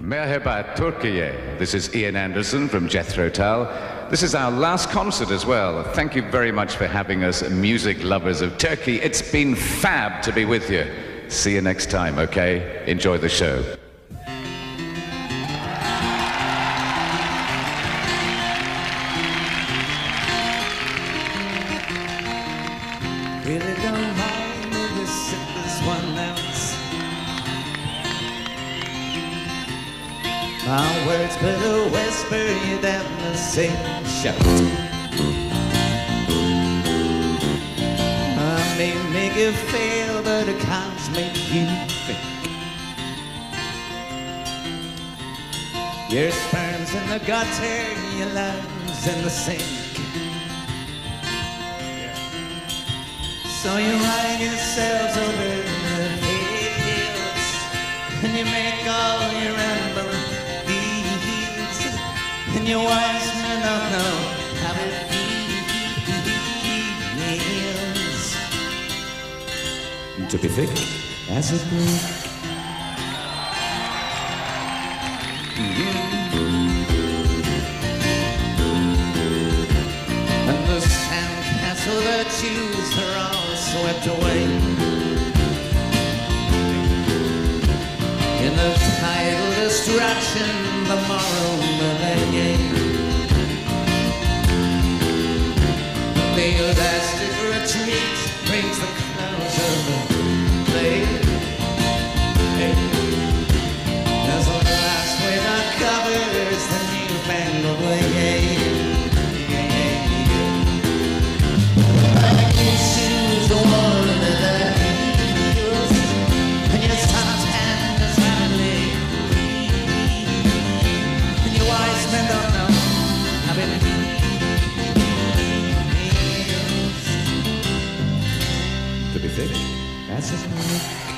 Merhaba Turkiye. This is Ian Anderson from Jethro Tull. This is our last concert as well. Thank you very much for having us, music lovers of Turkey. It's been fab to be with you. See you next time, okay? Enjoy the show. The shout. I may make you feel, but I can't make you think. Your sperm's in the gutter, your love's in the sink. So you ride yourselves over the hills And you make all your deeds And your wise don't know how it feels To be thick as a brick And the sandcastle virtues are all swept away. In the tidal destruction, the moral The elastic That's his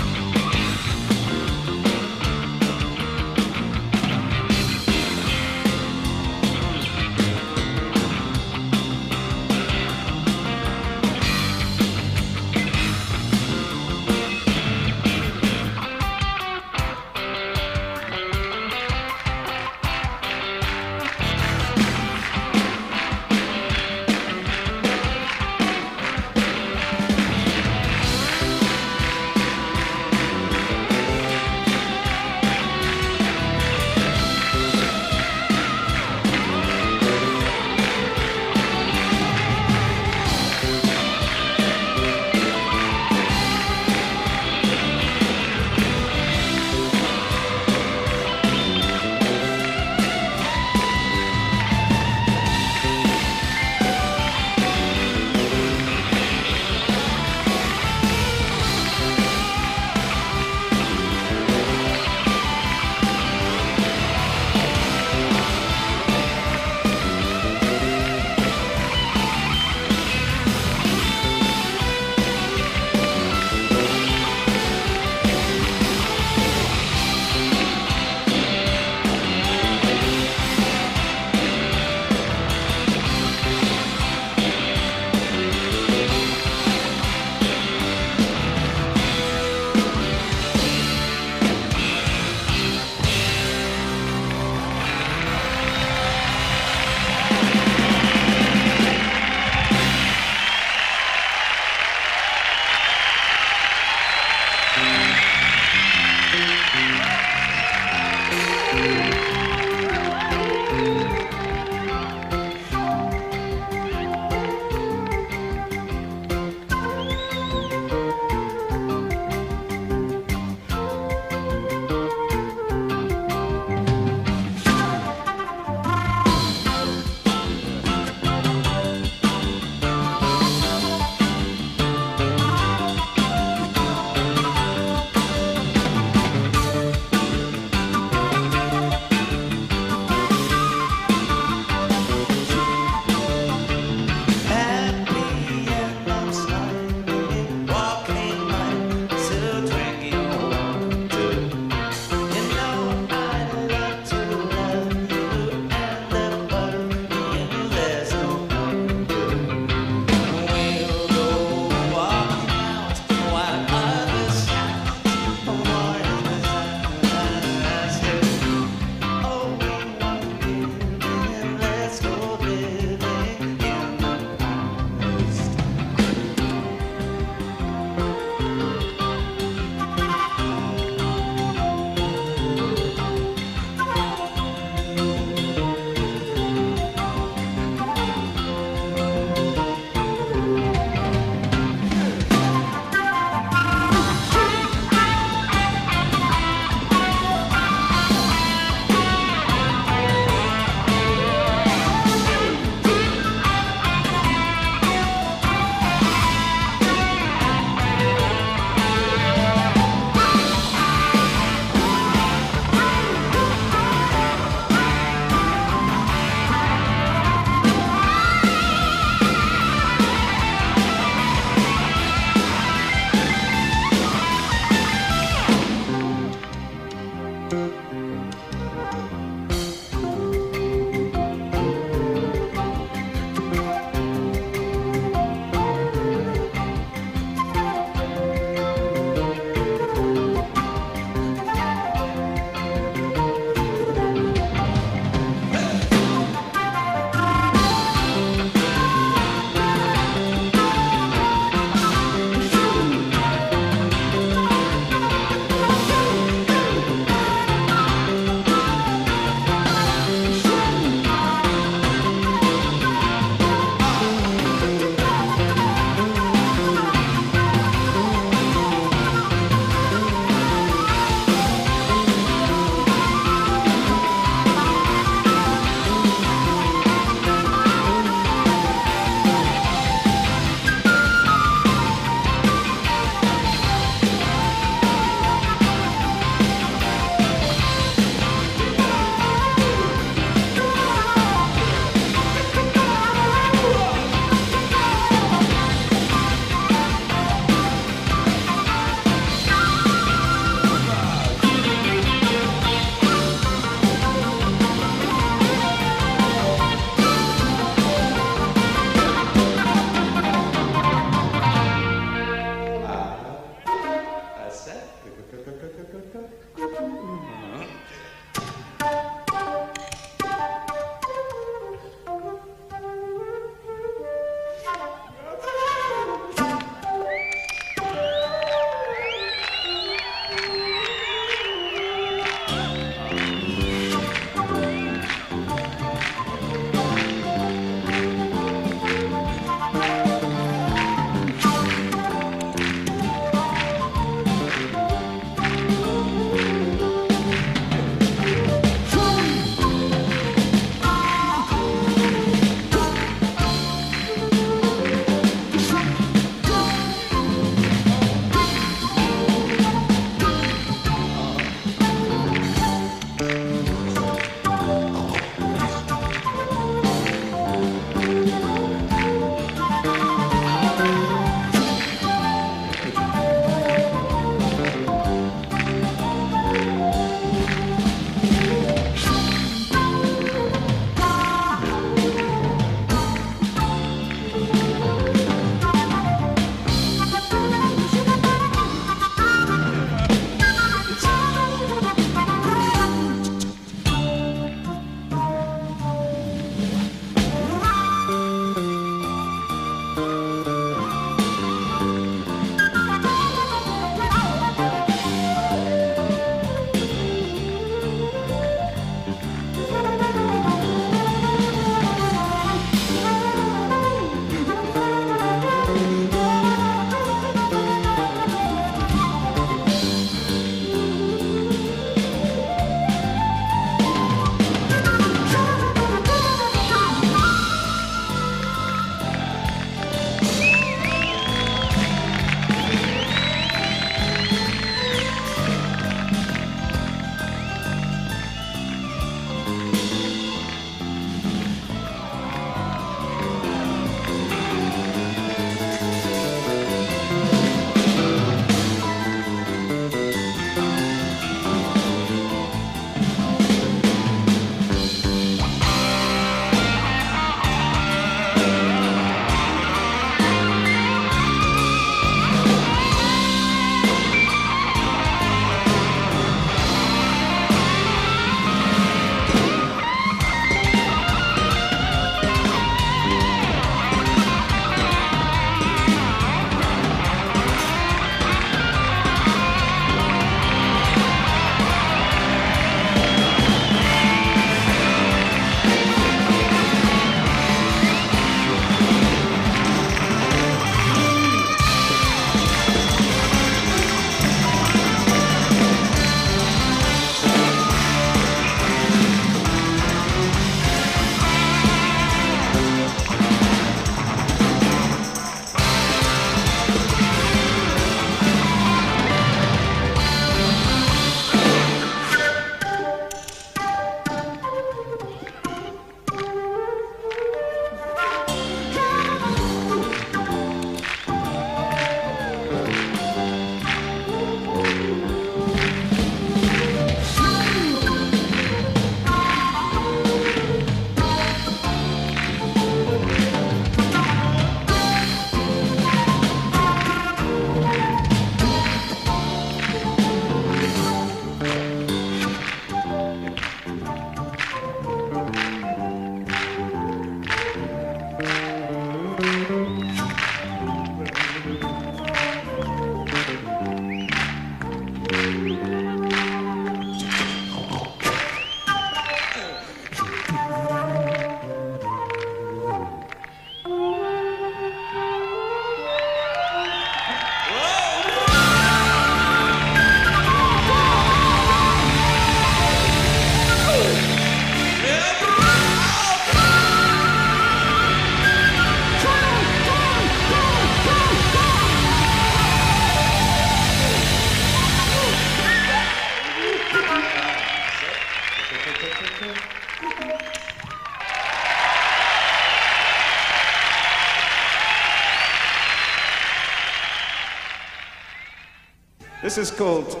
This is called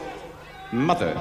Mother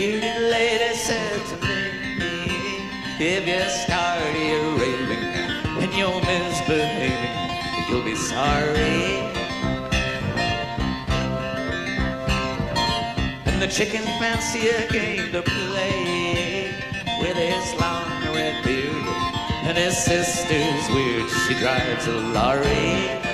Bearded lady said to me, If you start here raving and you're misbehaving, you'll be sorry. And the chicken fancier came to play with his long red beard. And his sister's weird, she drives a lorry.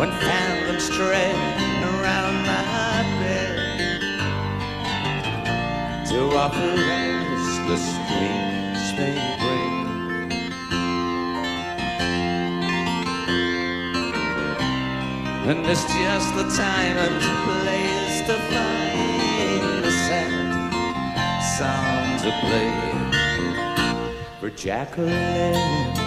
When phantoms tread around my bed to offer the streams they bring. And it's just the time and place to find a sad song to play for Jacqueline.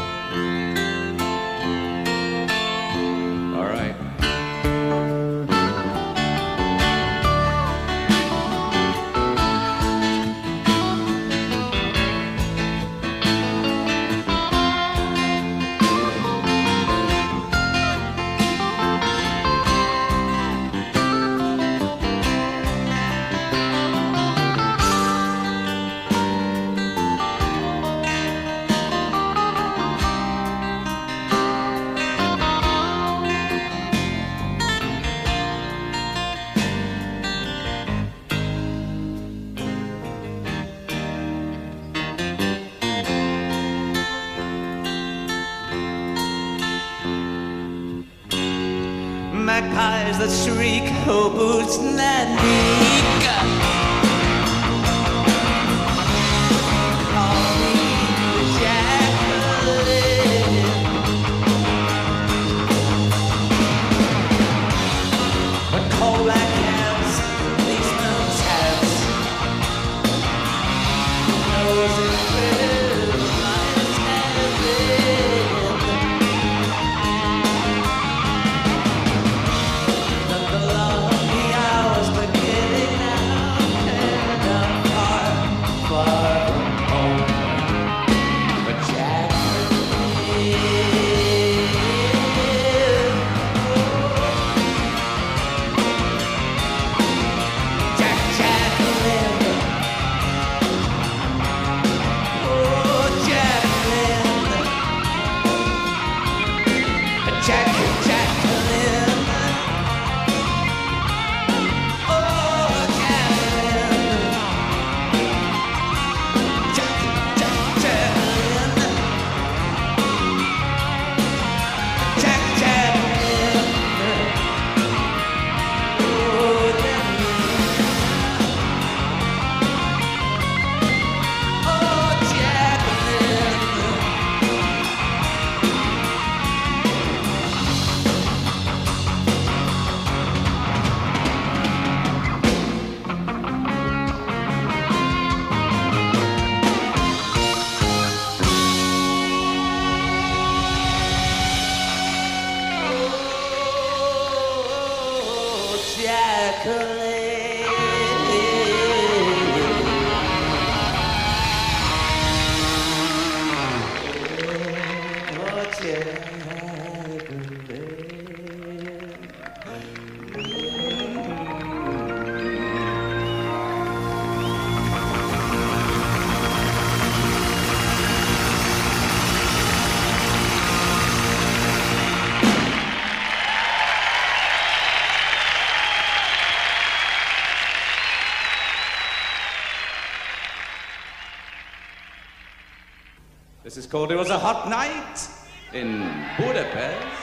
Called It Was a Hot Night in Budapest.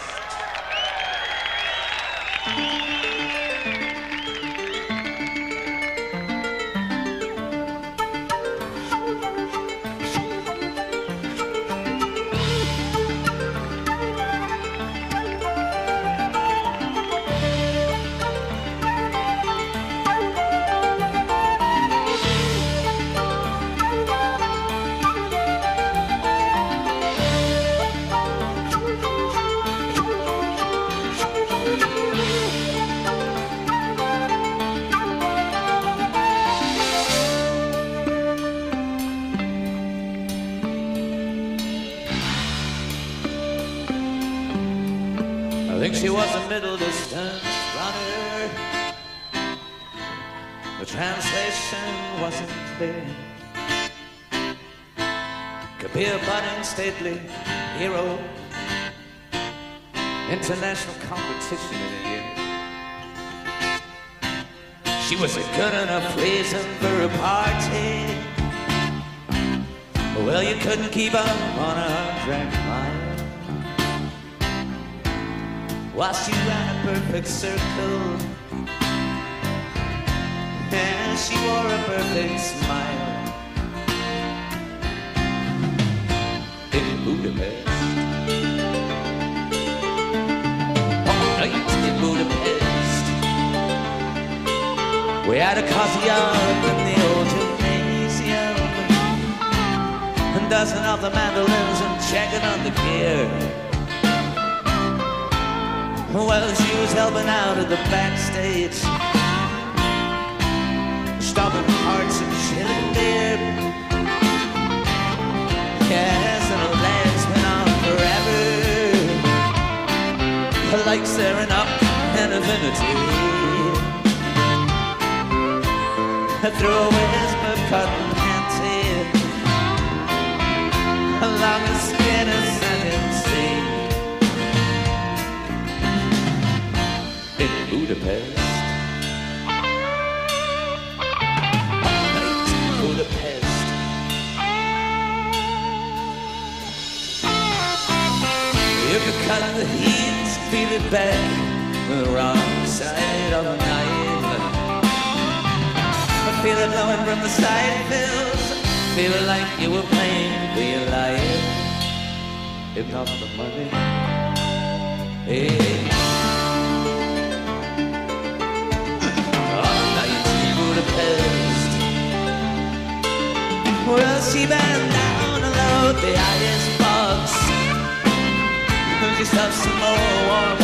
Think she was a middle distance runner. The translation wasn't clear. Could be a budding stately hero. International competition in a year. She was a good enough reason for a party. Well, you couldn't keep up on a hundred While she ran a perfect circle. And she wore a perfect smile. In Budapest All night in Budapest We had a cozy up in the old gymnasium. A dozen of the mandolins and checking on the gear well, she was helping out at the backstage, stopping hearts and chilling beer. Yes, and her legs went on forever, like staring up an infinity. Through his cotton panty, along the Budapest. Night Budapest. You cut the heat, feel it back on the wrong side of the knife. I feel it blowing from the side feels, feel it like you were playing for your life, if not for money. Hey. she bent down and load the iris box. She stuffed some more warm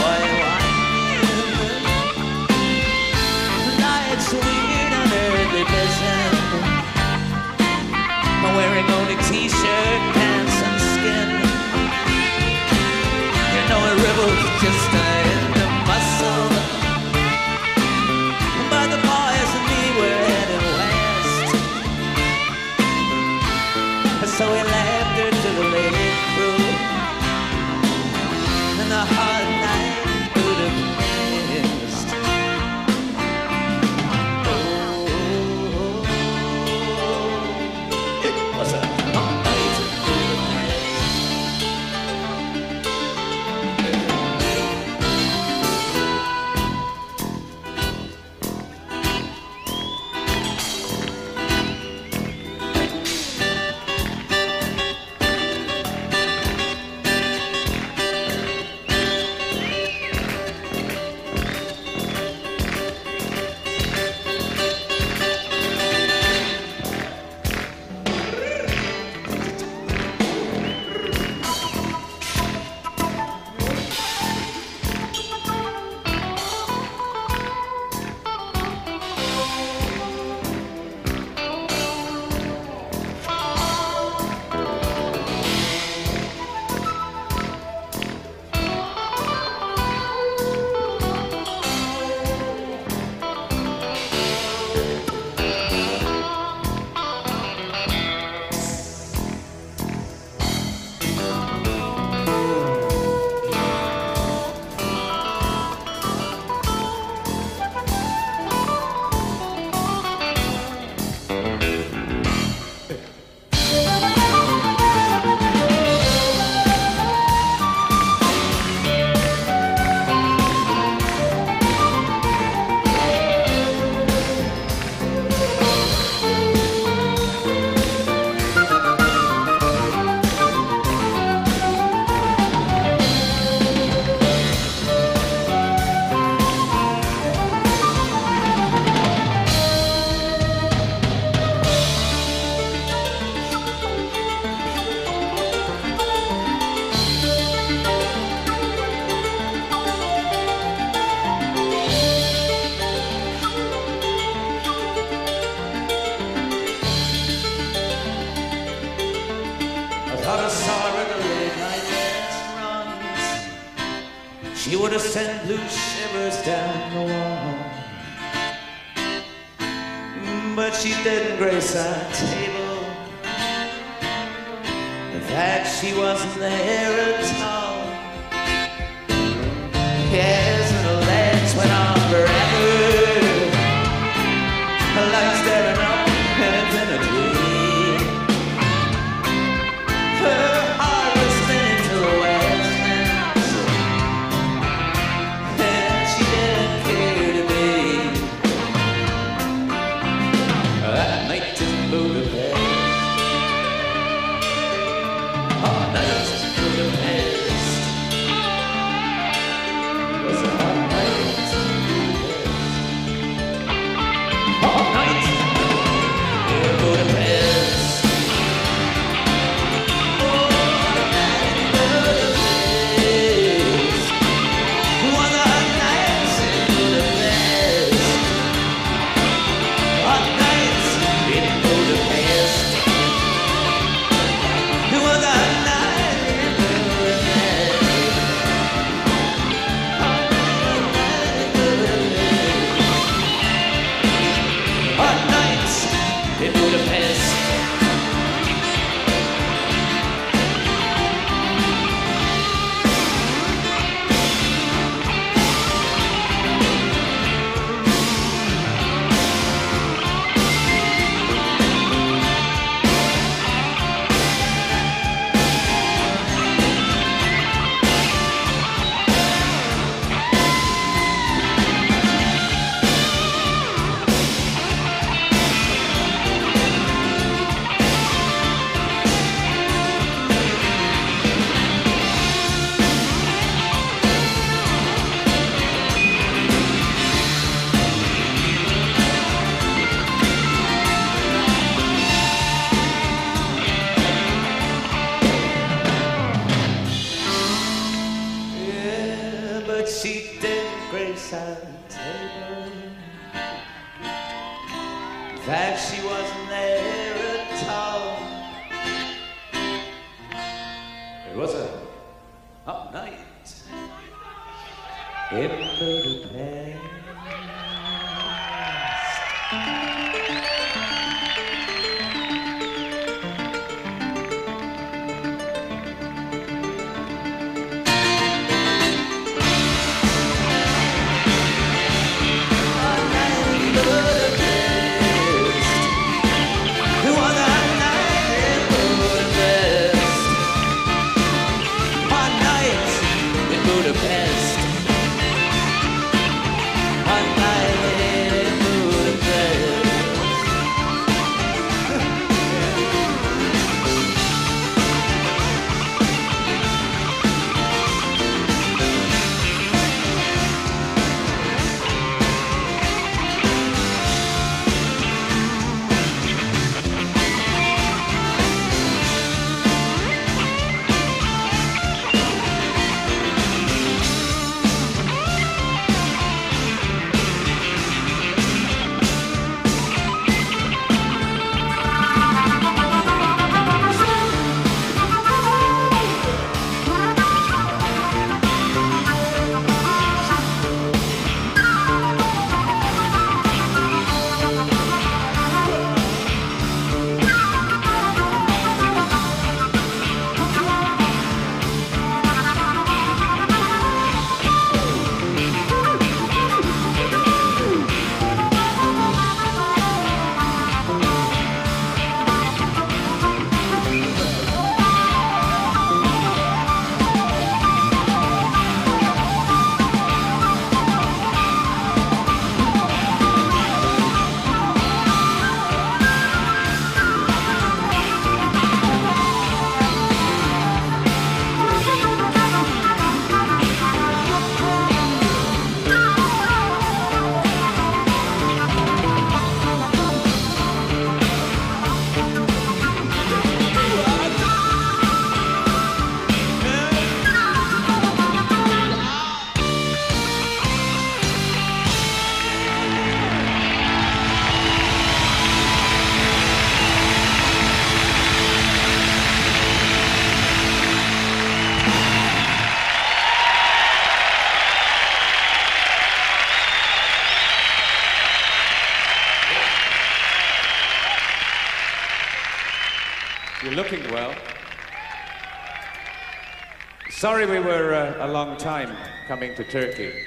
Sorry we were uh, a long time coming to Turkey.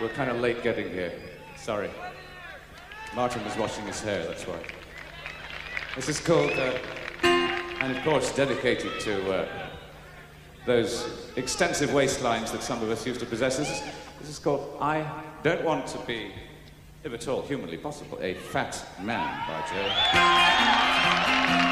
We're kind of late getting here. Sorry. Martin was washing his hair, that's why. This is called, uh, and of course dedicated to uh, those extensive waistlines that some of us used to possess. This is, this is called I Don't Want to Be, if at all humanly possible, a Fat Man by Joe.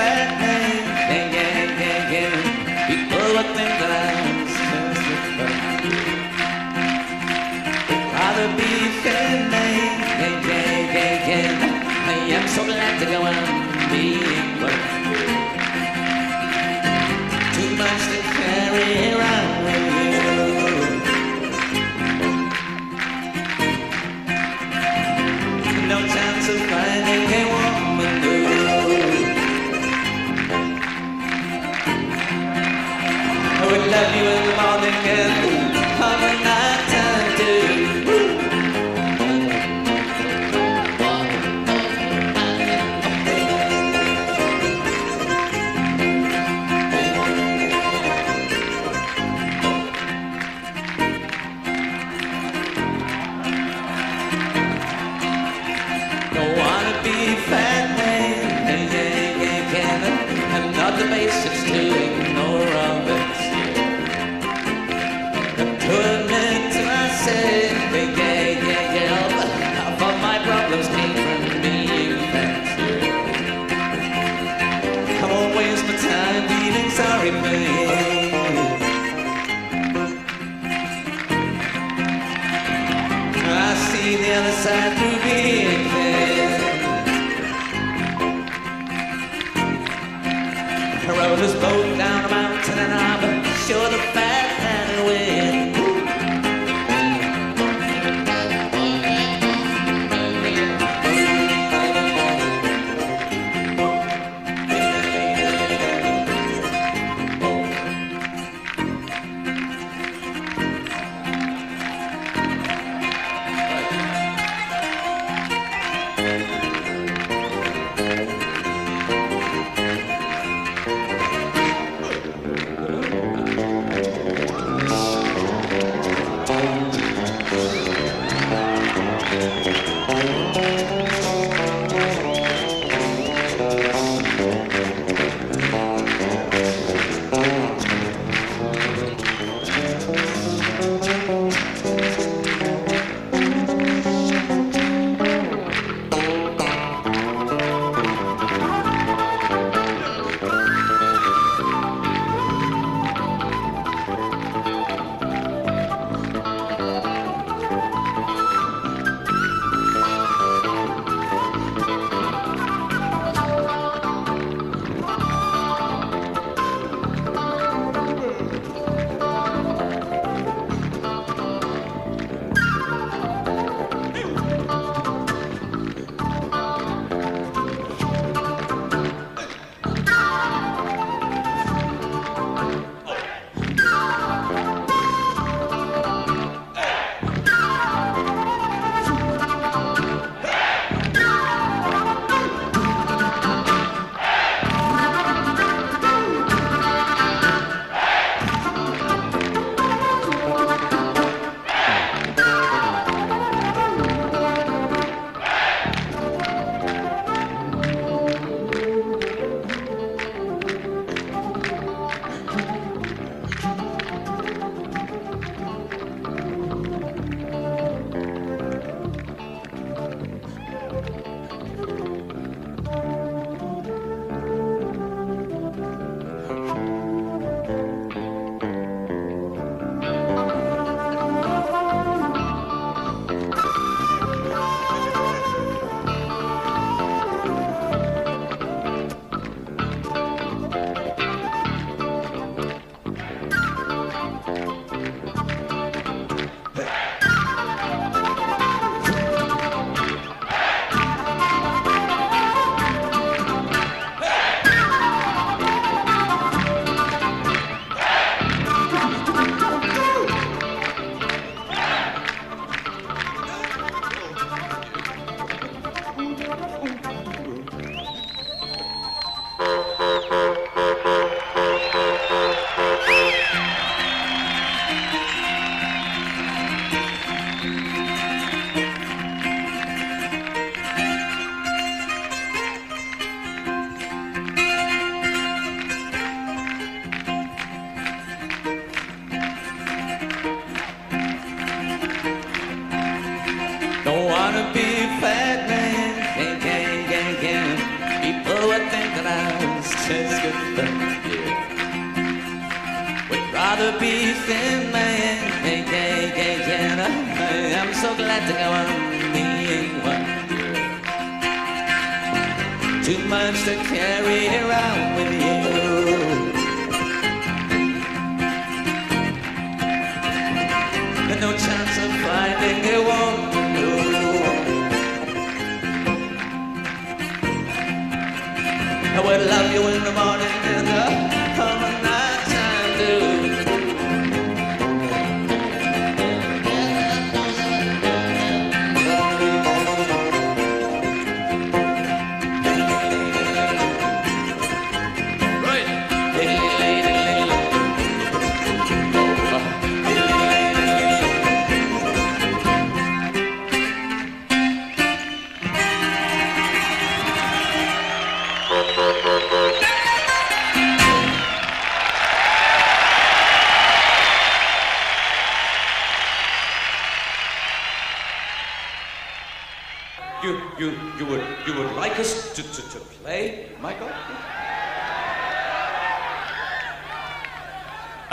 Fat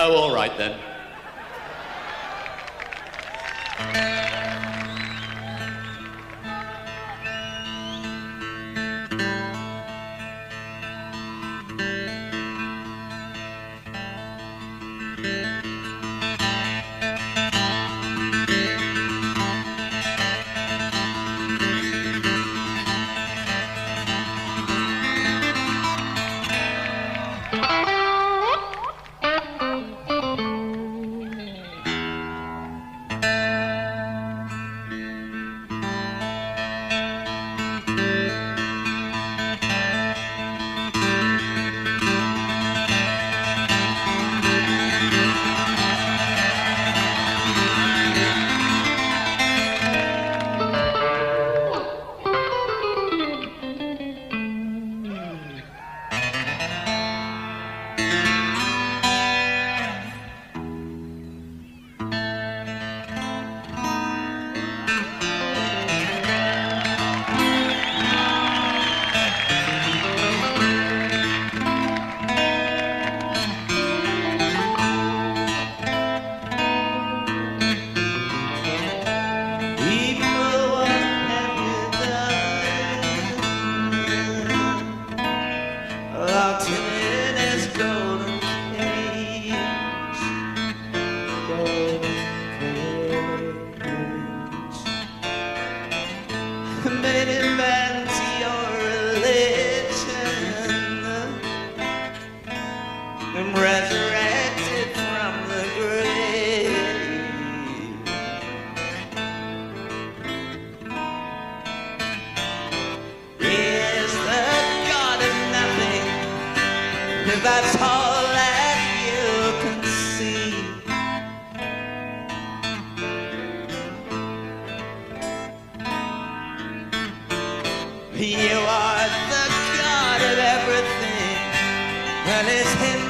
Oh, all right then. That is inside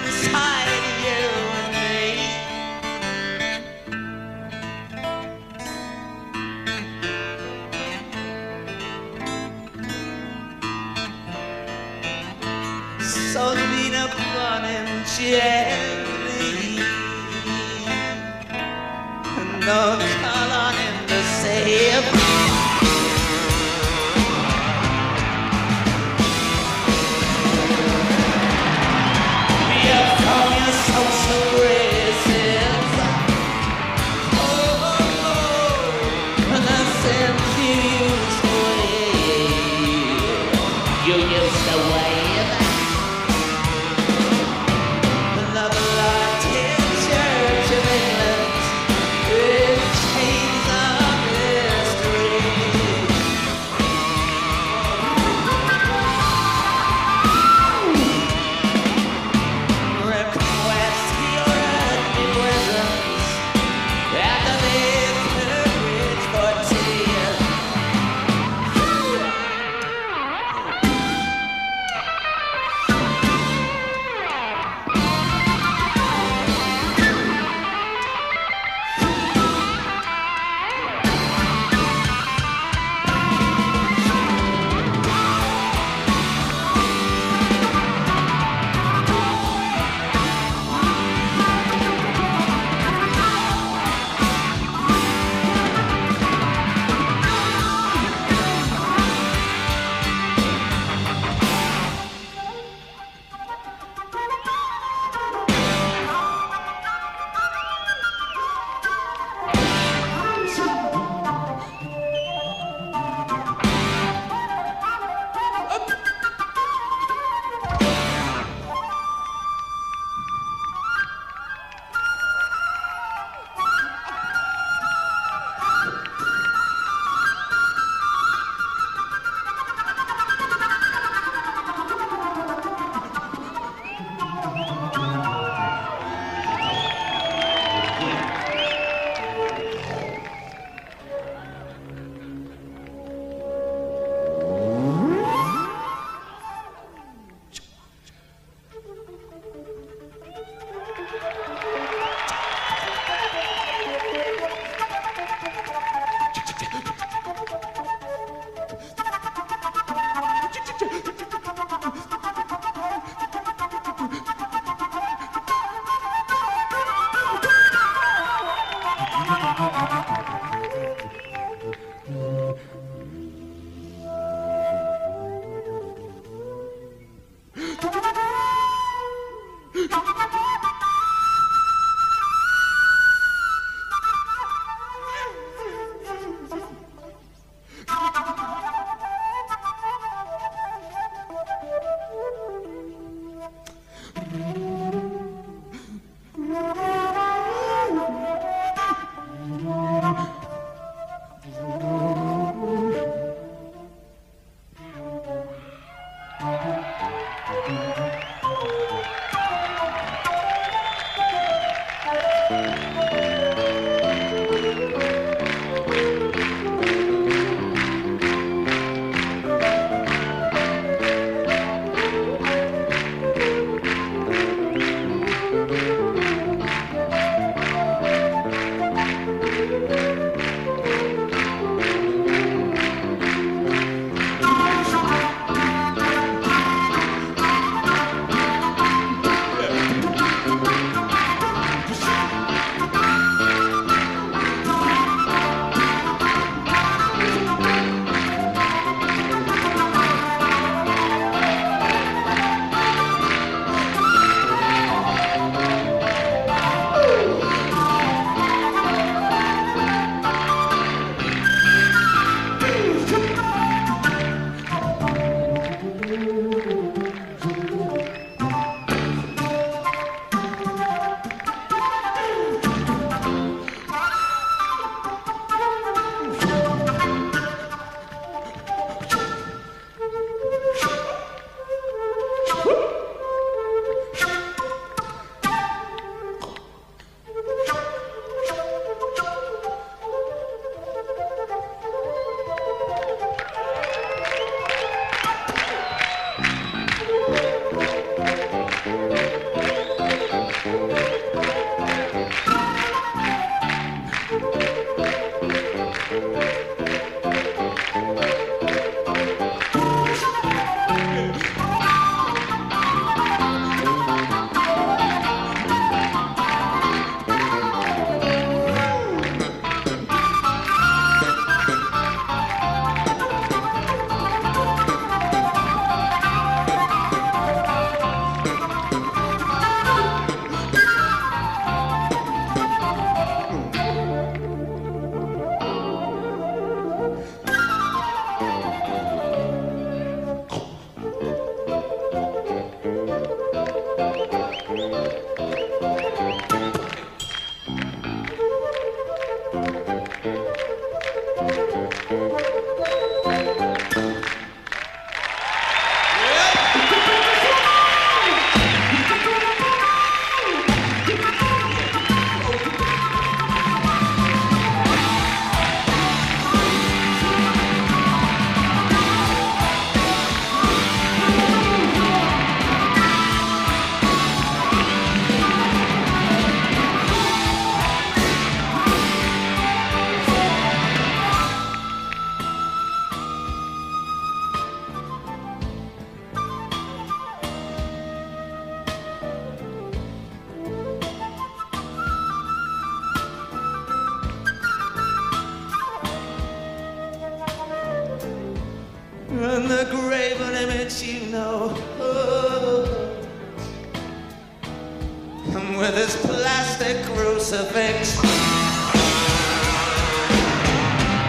crucifix,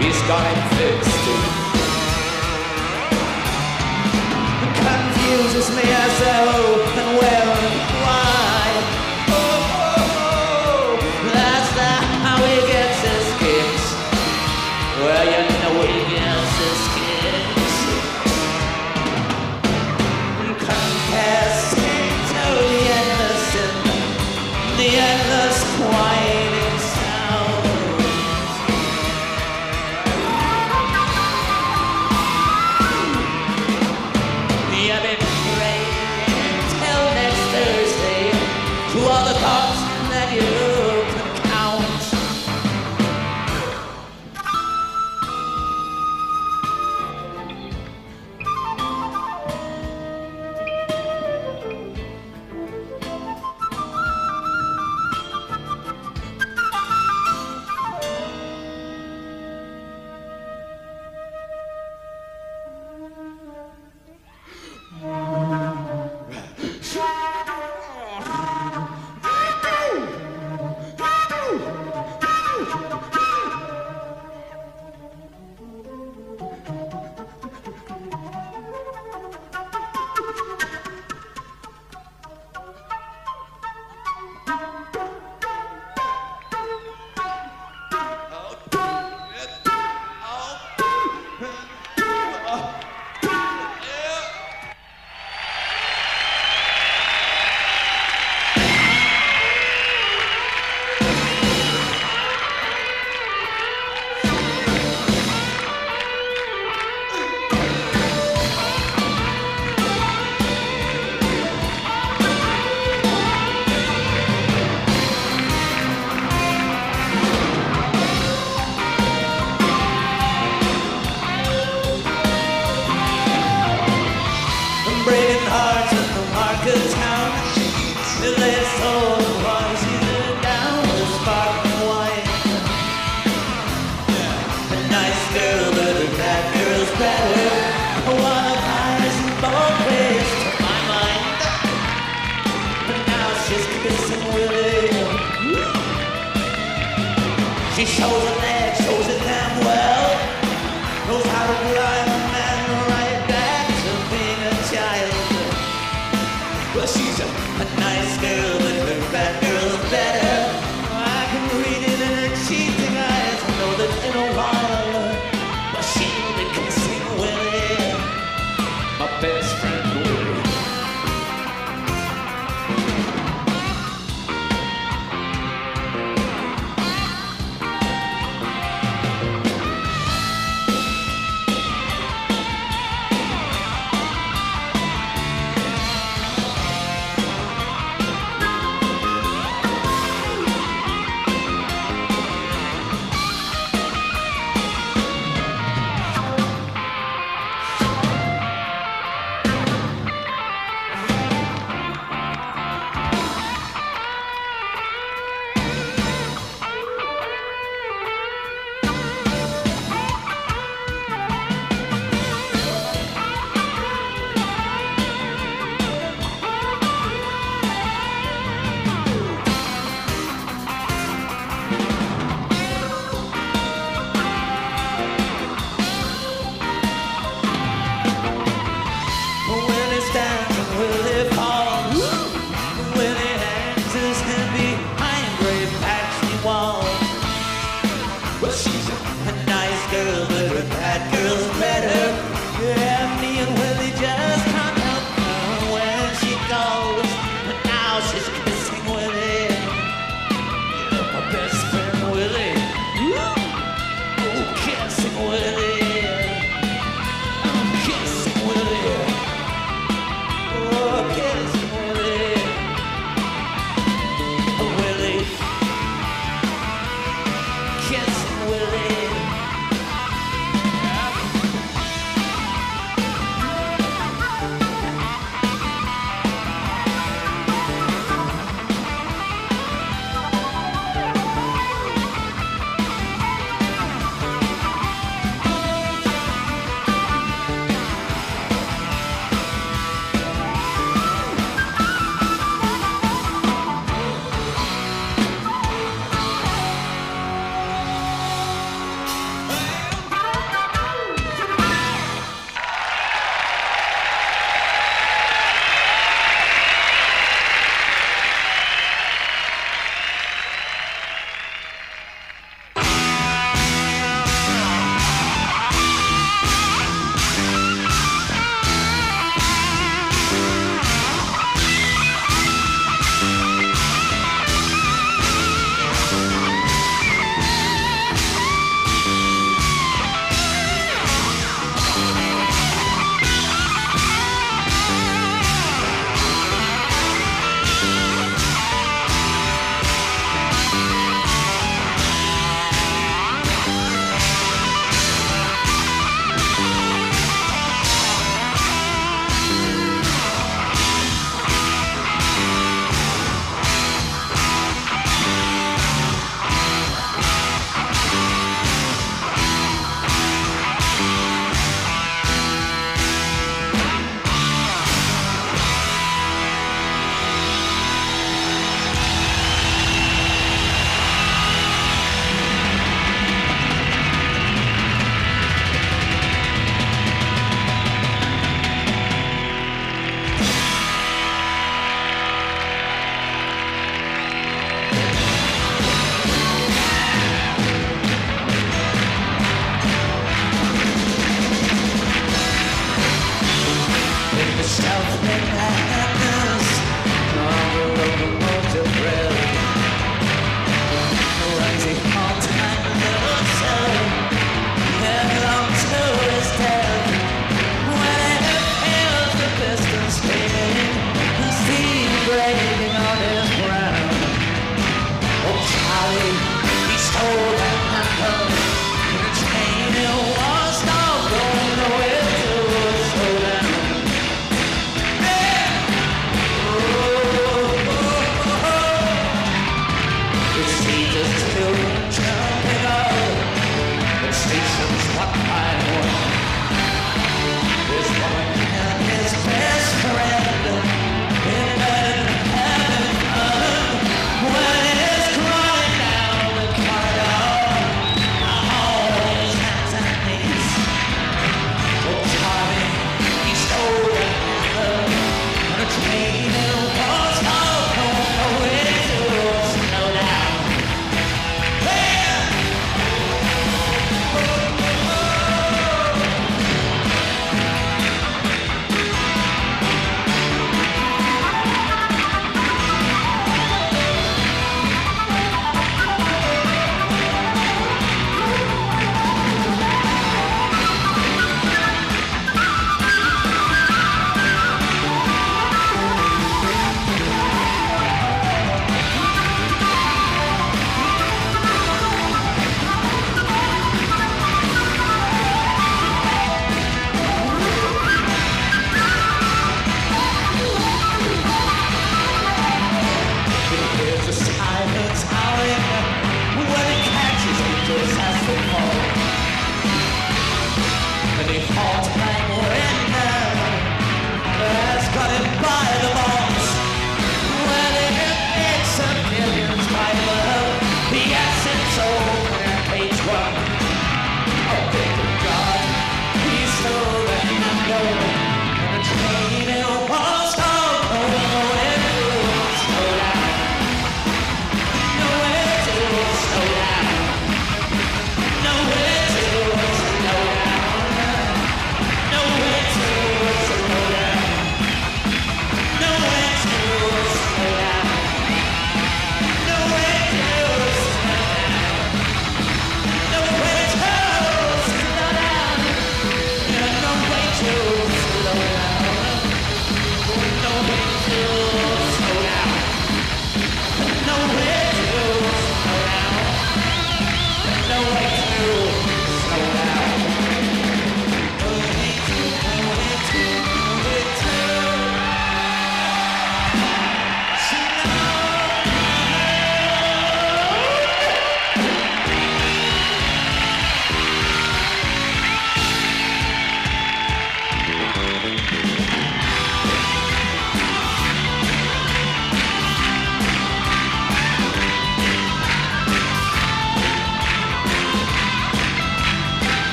he's got it fixed. Confuses me as to